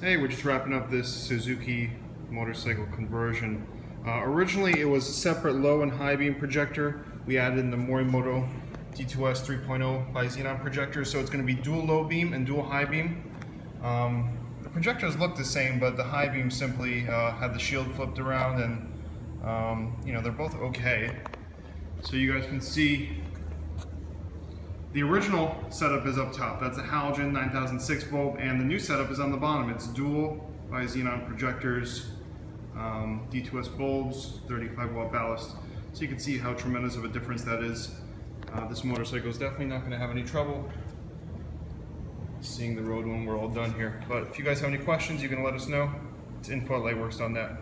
Hey, we're just wrapping up this Suzuki motorcycle conversion. Uh, originally, it was a separate low and high beam projector. We added in the Morimoto D2S 3.0 Bixenon projector, so it's going to be dual low beam and dual high beam. Um, the projectors look the same, but the high beam simply uh, had the shield flipped around, and um, you know they're both okay. So you guys can see the original setup is up top. That's a halogen 9006 bulb, and the new setup is on the bottom. It's dual Bixenon projectors, um, D2S bulbs, 35 watt ballast. So you can see how tremendous of a difference that is. Uh, this motorcycle is definitely not going to have any trouble seeing the road when we're all done here. But if you guys have any questions, you can let us know. It's info at lightwerkz.net.